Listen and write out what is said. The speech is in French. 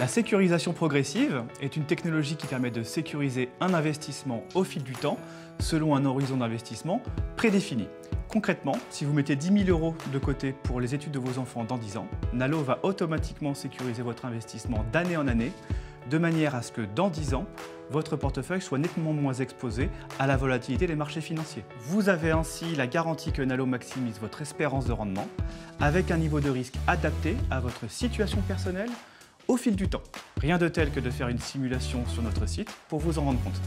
La sécurisation progressive est une technologie qui permet de sécuriser un investissement au fil du temps selon un horizon d'investissement prédéfini. Concrètement, si vous mettez 10 000 euros de côté pour les études de vos enfants dans 10 ans, Nalo va automatiquement sécuriser votre investissement d'année en année, de manière à ce que dans 10 ans, votre portefeuille soit nettement moins exposé à la volatilité des marchés financiers. Vous avez ainsi la garantie que Nalo maximise votre espérance de rendement, avec un niveau de risque adapté à votre situation personnelle au fil du temps. Rien de tel que de faire une simulation sur notre site pour vous en rendre compte.